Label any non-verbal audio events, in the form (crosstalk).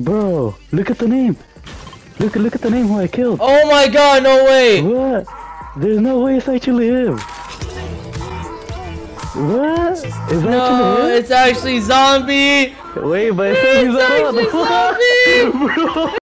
Bro, look at the name. Look, look at the name who I killed. Oh my god, no way! What? There's no way it's actually him. What? Is that No, it's actually zombie! Wait, but it's, (laughs) It's actually (laughs) zombie! Bro.